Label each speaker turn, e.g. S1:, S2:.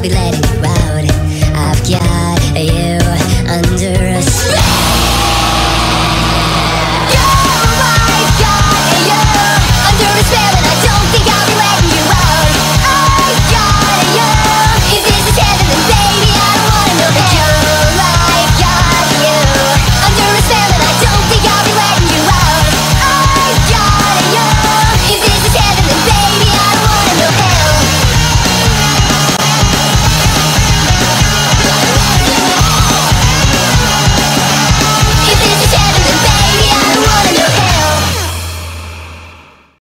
S1: I'll be letting